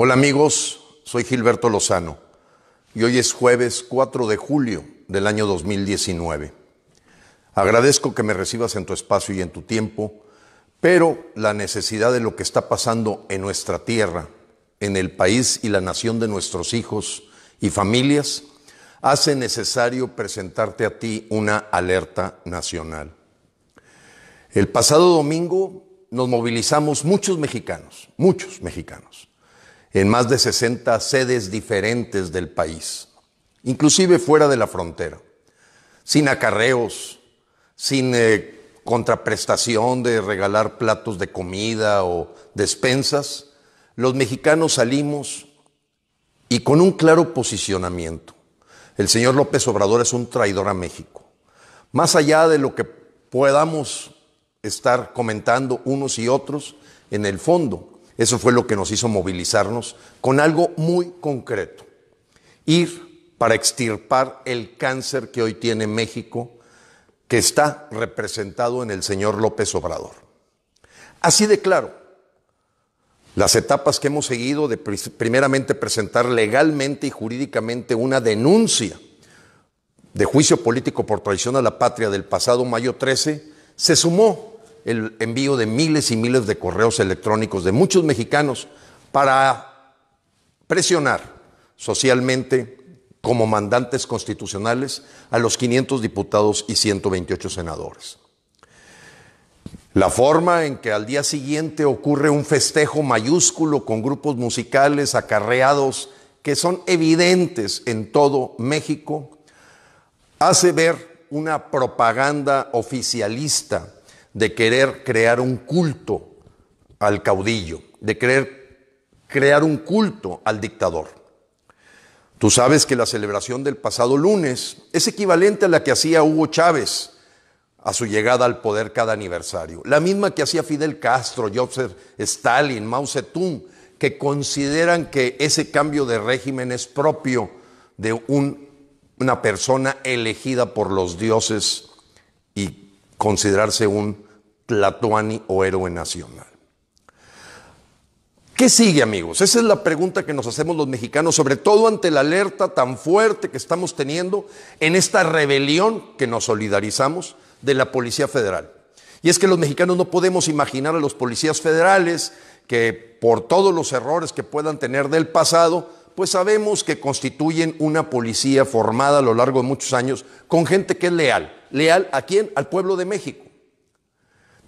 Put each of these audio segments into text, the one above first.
Hola amigos, soy Gilberto Lozano y hoy es jueves 4 de julio del año 2019. Agradezco que me recibas en tu espacio y en tu tiempo, pero la necesidad de lo que está pasando en nuestra tierra, en el país y la nación de nuestros hijos y familias, hace necesario presentarte a ti una alerta nacional. El pasado domingo nos movilizamos muchos mexicanos, muchos mexicanos, en más de 60 sedes diferentes del país, inclusive fuera de la frontera, sin acarreos, sin eh, contraprestación de regalar platos de comida o despensas, los mexicanos salimos y con un claro posicionamiento. El señor López Obrador es un traidor a México. Más allá de lo que podamos estar comentando unos y otros, en el fondo, eso fue lo que nos hizo movilizarnos con algo muy concreto. Ir para extirpar el cáncer que hoy tiene México, que está representado en el señor López Obrador. Así de claro, las etapas que hemos seguido de primeramente presentar legalmente y jurídicamente una denuncia de juicio político por traición a la patria del pasado mayo 13, se sumó el envío de miles y miles de correos electrónicos de muchos mexicanos para presionar socialmente como mandantes constitucionales a los 500 diputados y 128 senadores. La forma en que al día siguiente ocurre un festejo mayúsculo con grupos musicales acarreados que son evidentes en todo México, hace ver una propaganda oficialista de querer crear un culto al caudillo, de querer crear un culto al dictador. Tú sabes que la celebración del pasado lunes es equivalente a la que hacía Hugo Chávez a su llegada al poder cada aniversario. La misma que hacía Fidel Castro, Joseph Stalin, Mao Zedong, que consideran que ese cambio de régimen es propio de una persona elegida por los dioses y considerarse un tlatoani o héroe nacional. ¿Qué sigue, amigos? Esa es la pregunta que nos hacemos los mexicanos, sobre todo ante la alerta tan fuerte que estamos teniendo en esta rebelión que nos solidarizamos de la Policía Federal. Y es que los mexicanos no podemos imaginar a los policías federales que por todos los errores que puedan tener del pasado, pues sabemos que constituyen una policía formada a lo largo de muchos años con gente que es leal. ¿Leal a quién? Al pueblo de México.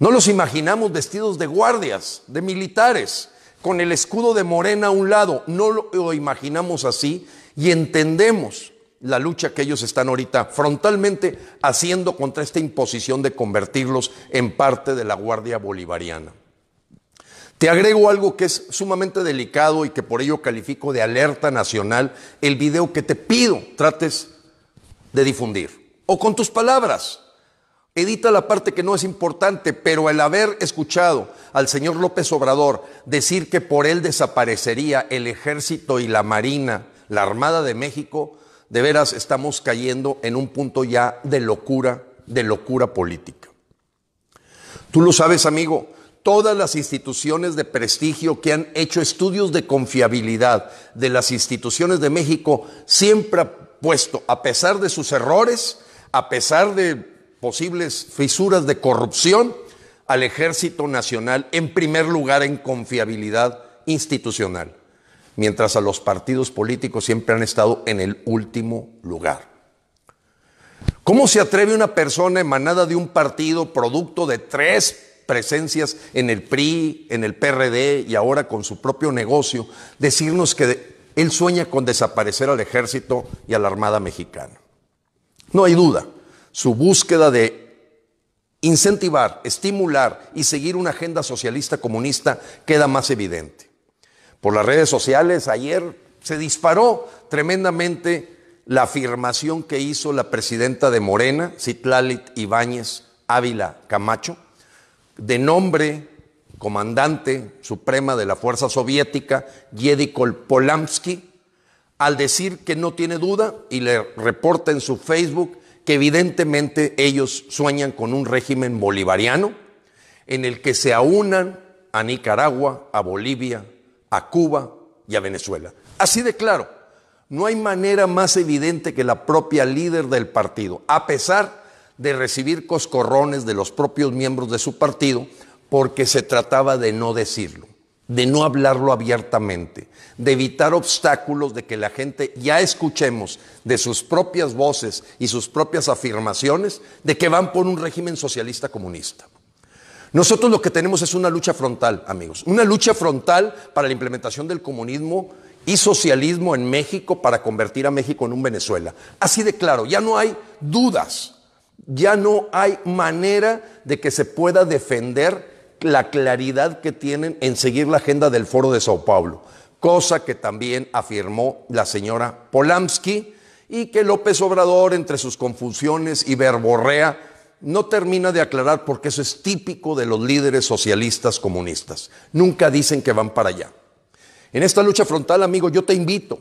No los imaginamos vestidos de guardias, de militares, con el escudo de Morena a un lado. No lo imaginamos así y entendemos la lucha que ellos están ahorita frontalmente haciendo contra esta imposición de convertirlos en parte de la Guardia Bolivariana. Te agrego algo que es sumamente delicado y que por ello califico de alerta nacional, el video que te pido trates de difundir. O con tus palabras. Edita la parte que no es importante, pero el haber escuchado al señor López Obrador decir que por él desaparecería el ejército y la marina, la Armada de México, de veras estamos cayendo en un punto ya de locura, de locura política. Tú lo sabes, amigo, todas las instituciones de prestigio que han hecho estudios de confiabilidad de las instituciones de México siempre han puesto, a pesar de sus errores, a pesar de posibles fisuras de corrupción, al Ejército Nacional en primer lugar en confiabilidad institucional mientras a los partidos políticos siempre han estado en el último lugar. ¿Cómo se atreve una persona emanada de un partido, producto de tres presencias en el PRI, en el PRD y ahora con su propio negocio, decirnos que él sueña con desaparecer al ejército y a la Armada Mexicana? No hay duda, su búsqueda de incentivar, estimular y seguir una agenda socialista comunista queda más evidente por las redes sociales. Ayer se disparó tremendamente la afirmación que hizo la presidenta de Morena, Citlalit Ibáñez Ávila Camacho, de nombre comandante suprema de la Fuerza Soviética, Yedikol Polamsky, al decir que no tiene duda y le reporta en su Facebook evidentemente ellos sueñan con un régimen bolivariano en el que se aunan a Nicaragua, a Bolivia, a Cuba y a Venezuela. Así de claro, no hay manera más evidente que la propia líder del partido, a pesar de recibir coscorrones de los propios miembros de su partido, porque se trataba de no decirlo, de no hablarlo abiertamente, de evitar obstáculos, de que la gente ya escuchemos de sus propias voces y sus propias afirmaciones de que van por un régimen socialista comunista. Nosotros lo que tenemos es una lucha frontal, amigos, una lucha frontal para la implementación del comunismo y socialismo en México para convertir a México en un Venezuela. Así de claro, ya no hay dudas, ya no hay manera de que se pueda defender la claridad que tienen en seguir la agenda del Foro de Sao Paulo, cosa que también afirmó la señora Polanski y que López Obrador, entre sus confusiones y verborrea, no termina de aclarar porque eso es típico de los líderes socialistas comunistas. Nunca dicen que van para allá. En esta lucha frontal, amigo, yo te invito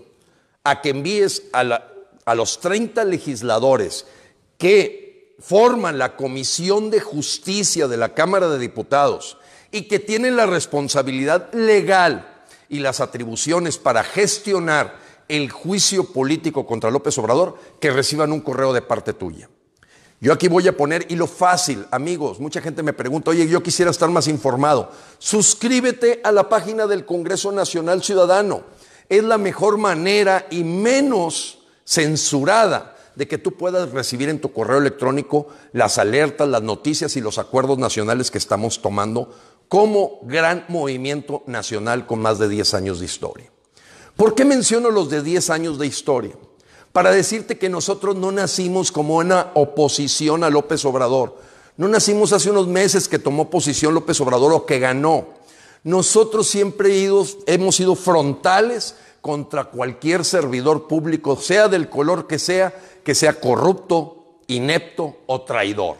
a que envíes a, a los 30 legisladores que forman la Comisión de Justicia de la Cámara de Diputados y que tienen la responsabilidad legal y las atribuciones para gestionar el juicio político contra López Obrador, que reciban un correo de parte tuya. Yo aquí voy a poner, y lo fácil, amigos, mucha gente me pregunta, oye, yo quisiera estar más informado. Suscríbete a la página del Congreso Nacional Ciudadano. Es la mejor manera y menos censurada de que tú puedas recibir en tu correo electrónico las alertas, las noticias y los acuerdos nacionales que estamos tomando como gran movimiento nacional con más de 10 años de historia. ¿Por qué menciono los de 10 años de historia? para decirte que nosotros no nacimos como una oposición a López Obrador. No nacimos hace unos meses que tomó posición López Obrador o que ganó. Nosotros siempre hemos sido frontales contra cualquier servidor público, sea del color que sea, que sea corrupto, inepto o traidor.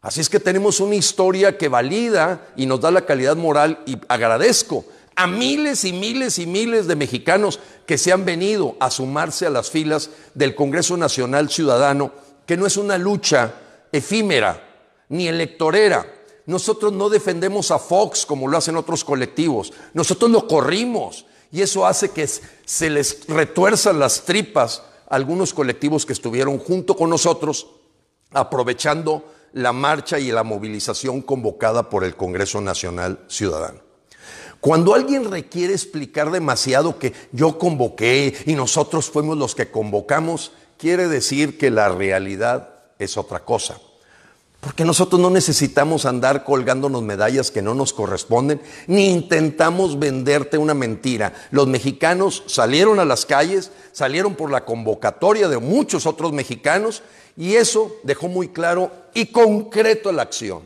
Así es que tenemos una historia que valida y nos da la calidad moral y agradezco a miles y miles y miles de mexicanos que se han venido a sumarse a las filas del Congreso Nacional Ciudadano, que no es una lucha efímera ni electorera. Nosotros no defendemos a Fox como lo hacen otros colectivos, nosotros lo corrimos y eso hace que se les retuerzan las tripas a algunos colectivos que estuvieron junto con nosotros aprovechando la marcha y la movilización convocada por el Congreso Nacional Ciudadano. Cuando alguien requiere explicar demasiado que yo convoqué y nosotros fuimos los que convocamos, quiere decir que la realidad es otra cosa. Porque nosotros no necesitamos andar colgándonos medallas que no nos corresponden, ni intentamos venderte una mentira. Los mexicanos salieron a las calles, salieron por la convocatoria de muchos otros mexicanos, y eso dejó muy claro y concreto la acción.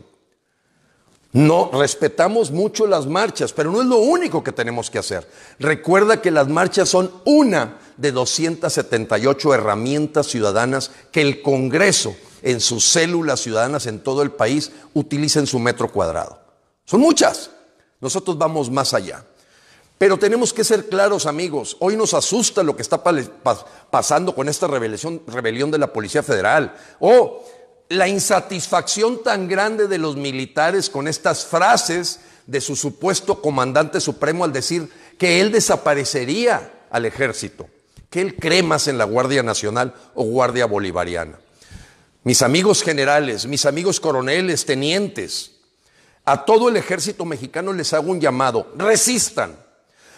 No, respetamos mucho las marchas, pero no es lo único que tenemos que hacer. Recuerda que las marchas son una de 278 herramientas ciudadanas que el Congreso en sus células ciudadanas en todo el país utiliza en su metro cuadrado. Son muchas. Nosotros vamos más allá. Pero tenemos que ser claros, amigos. Hoy nos asusta lo que está pasando con esta rebelión, rebelión de la Policía Federal. O la insatisfacción tan grande de los militares con estas frases de su supuesto comandante supremo al decir que él desaparecería al ejército, que él cree más en la Guardia Nacional o Guardia Bolivariana. Mis amigos generales, mis amigos coroneles, tenientes, a todo el ejército mexicano les hago un llamado, resistan.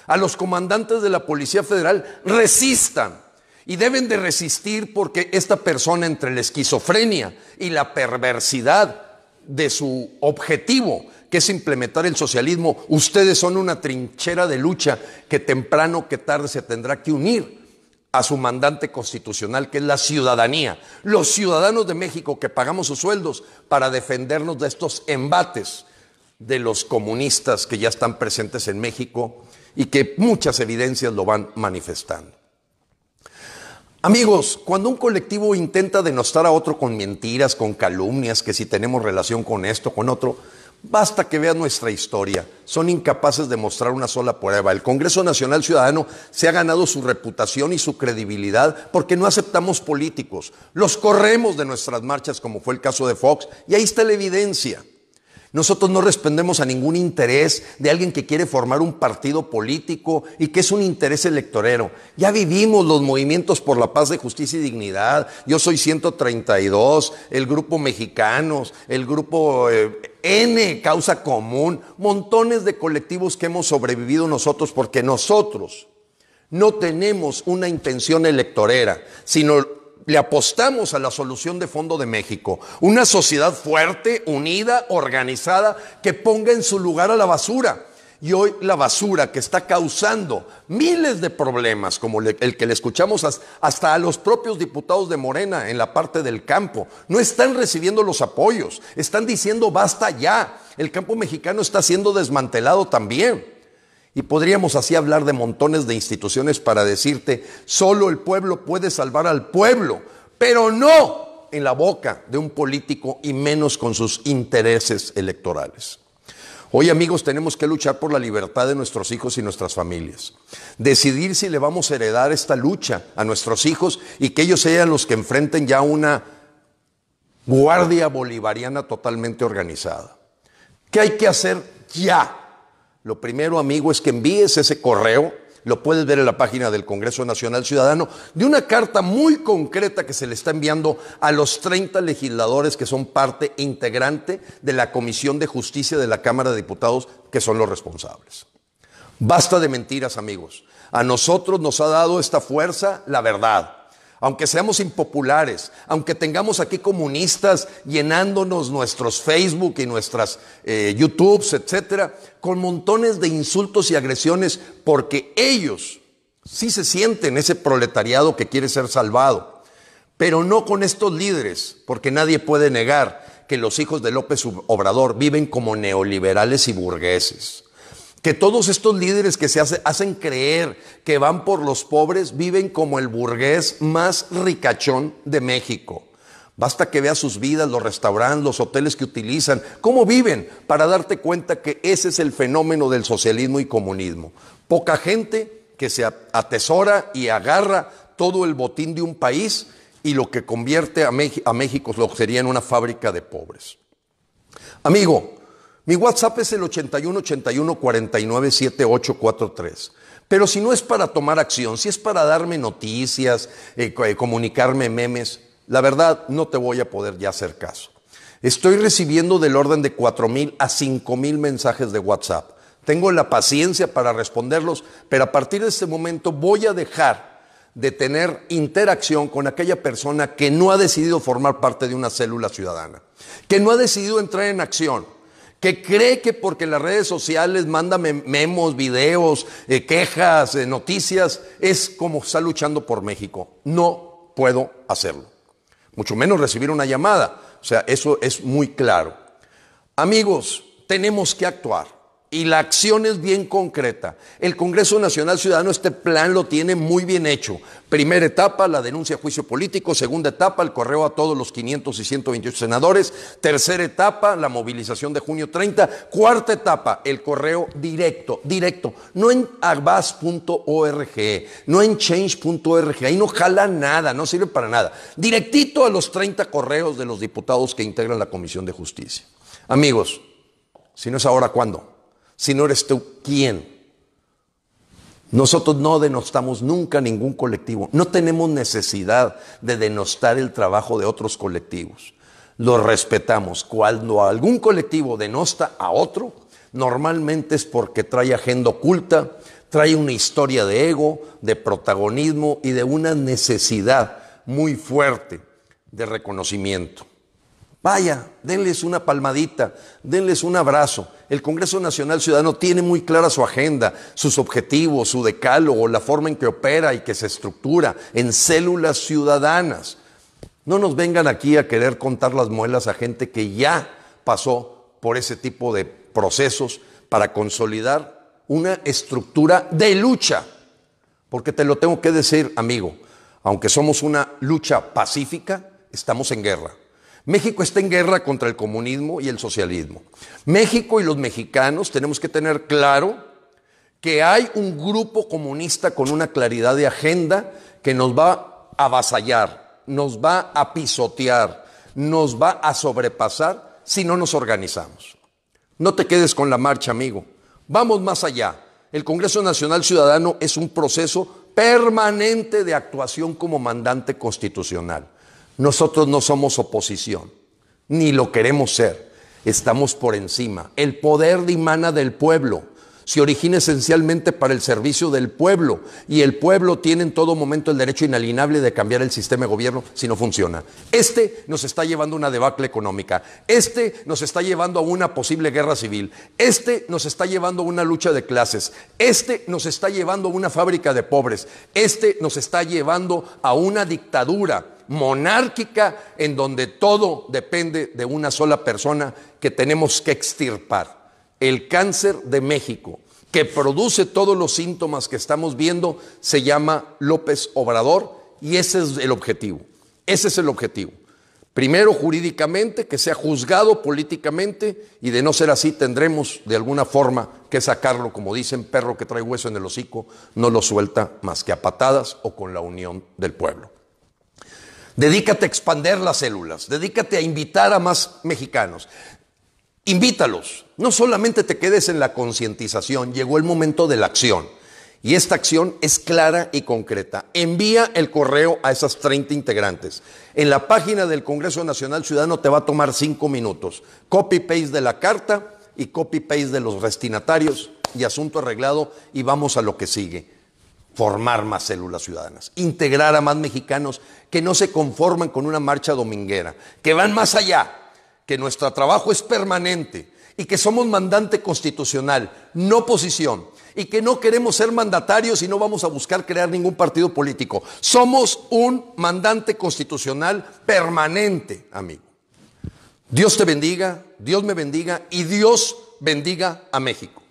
A los comandantes de la Policía Federal, resistan. Y deben de resistir porque esta persona entre la esquizofrenia y la perversidad de su objetivo, que es implementar el socialismo, ustedes son una trinchera de lucha que temprano que tarde se tendrá que unir a su mandante constitucional, que es la ciudadanía, los ciudadanos de México que pagamos sus sueldos para defendernos de estos embates de los comunistas que ya están presentes en México y que muchas evidencias lo van manifestando. Amigos, cuando un colectivo intenta denostar a otro con mentiras, con calumnias, que si tenemos relación con esto, con otro, basta que vean nuestra historia. Son incapaces de mostrar una sola prueba. El Congreso Nacional Ciudadano se ha ganado su reputación y su credibilidad porque no aceptamos políticos. Los corremos de nuestras marchas, como fue el caso de Fox, y ahí está la evidencia. Nosotros no respondemos a ningún interés de alguien que quiere formar un partido político y que es un interés electorero. Ya vivimos los movimientos por la paz de justicia y dignidad. Yo soy 132, el grupo Mexicanos, el grupo eh, N, Causa Común, montones de colectivos que hemos sobrevivido nosotros porque nosotros no tenemos una intención electorera, sino le apostamos a la solución de fondo de México. Una sociedad fuerte, unida, organizada, que ponga en su lugar a la basura. Y hoy la basura que está causando miles de problemas, como el que le escuchamos hasta a los propios diputados de Morena en la parte del campo, no están recibiendo los apoyos, están diciendo basta ya. El campo mexicano está siendo desmantelado también. Y podríamos así hablar de montones de instituciones para decirte, solo el pueblo puede salvar al pueblo, pero no en la boca de un político y menos con sus intereses electorales. Hoy amigos tenemos que luchar por la libertad de nuestros hijos y nuestras familias. Decidir si le vamos a heredar esta lucha a nuestros hijos y que ellos sean los que enfrenten ya una guardia bolivariana totalmente organizada. ¿Qué hay que hacer ya? Lo primero, amigo, es que envíes ese correo, lo puedes ver en la página del Congreso Nacional Ciudadano, de una carta muy concreta que se le está enviando a los 30 legisladores que son parte integrante de la Comisión de Justicia de la Cámara de Diputados, que son los responsables. Basta de mentiras, amigos. A nosotros nos ha dado esta fuerza la verdad aunque seamos impopulares, aunque tengamos aquí comunistas llenándonos nuestros Facebook y nuestras eh, YouTubes, etcétera, con montones de insultos y agresiones, porque ellos sí se sienten ese proletariado que quiere ser salvado, pero no con estos líderes, porque nadie puede negar que los hijos de López Obrador viven como neoliberales y burgueses que todos estos líderes que se hacen creer que van por los pobres viven como el burgués más ricachón de México. Basta que veas sus vidas, los restaurantes, los hoteles que utilizan, cómo viven, para darte cuenta que ese es el fenómeno del socialismo y comunismo. Poca gente que se atesora y agarra todo el botín de un país y lo que convierte a, México lo sería en una fábrica de pobres. Amigo, mi WhatsApp es el 81 81 49 7843. Pero si no es para tomar acción, si es para darme noticias, eh, eh, comunicarme memes, la verdad no te voy a poder ya hacer caso. Estoy recibiendo del orden de 4 mil a 5 mil mensajes de WhatsApp. Tengo la paciencia para responderlos, pero a partir de este momento voy a dejar de tener interacción con aquella persona que no ha decidido formar parte de una célula ciudadana, que no ha decidido entrar en acción que cree que porque las redes sociales manda memos, videos, eh, quejas, eh, noticias, es como está luchando por México. No puedo hacerlo. Mucho menos recibir una llamada. O sea, eso es muy claro. Amigos, tenemos que actuar. Y la acción es bien concreta. El Congreso Nacional Ciudadano este plan lo tiene muy bien hecho. Primera etapa, la denuncia a juicio político. Segunda etapa, el correo a todos los 500 y 128 senadores. Tercera etapa, la movilización de junio 30. Cuarta etapa, el correo directo, directo. No en agbas.org, no en change.org. Ahí no jala nada, no sirve para nada. Directito a los 30 correos de los diputados que integran la Comisión de Justicia. Amigos, si no es ahora, ¿cuándo? Si no eres tú, ¿quién? Nosotros no denostamos nunca ningún colectivo. No tenemos necesidad de denostar el trabajo de otros colectivos. Lo respetamos. Cuando algún colectivo denosta a otro, normalmente es porque trae agenda oculta, trae una historia de ego, de protagonismo y de una necesidad muy fuerte de reconocimiento. Vaya, denles una palmadita, denles un abrazo. El Congreso Nacional Ciudadano tiene muy clara su agenda, sus objetivos, su decálogo, la forma en que opera y que se estructura en células ciudadanas. No nos vengan aquí a querer contar las muelas a gente que ya pasó por ese tipo de procesos para consolidar una estructura de lucha. Porque te lo tengo que decir, amigo, aunque somos una lucha pacífica, estamos en guerra. México está en guerra contra el comunismo y el socialismo. México y los mexicanos tenemos que tener claro que hay un grupo comunista con una claridad de agenda que nos va a avasallar, nos va a pisotear, nos va a sobrepasar si no nos organizamos. No te quedes con la marcha, amigo. Vamos más allá. El Congreso Nacional Ciudadano es un proceso permanente de actuación como mandante constitucional. Nosotros no somos oposición, ni lo queremos ser. Estamos por encima. El poder dimana del pueblo se origina esencialmente para el servicio del pueblo y el pueblo tiene en todo momento el derecho inalienable de cambiar el sistema de gobierno si no funciona. Este nos está llevando a una debacle económica, este nos está llevando a una posible guerra civil, este nos está llevando a una lucha de clases, este nos está llevando a una fábrica de pobres, este nos está llevando a una dictadura monárquica en donde todo depende de una sola persona que tenemos que extirpar el cáncer de México, que produce todos los síntomas que estamos viendo, se llama López Obrador y ese es el objetivo. Ese es el objetivo. Primero jurídicamente, que sea juzgado políticamente y de no ser así tendremos de alguna forma que sacarlo, como dicen, perro que trae hueso en el hocico, no lo suelta más que a patadas o con la unión del pueblo. Dedícate a expander las células, dedícate a invitar a más mexicanos. Invítalos. No solamente te quedes en la concientización, llegó el momento de la acción. Y esta acción es clara y concreta. Envía el correo a esas 30 integrantes. En la página del Congreso Nacional Ciudadano te va a tomar cinco minutos. Copy-paste de la carta y copy-paste de los destinatarios y asunto arreglado y vamos a lo que sigue. Formar más células ciudadanas, integrar a más mexicanos que no se conforman con una marcha dominguera, que van más allá, que nuestro trabajo es permanente y que somos mandante constitucional, no posición, y que no queremos ser mandatarios y no vamos a buscar crear ningún partido político. Somos un mandante constitucional permanente, amigo. Dios te bendiga, Dios me bendiga y Dios bendiga a México.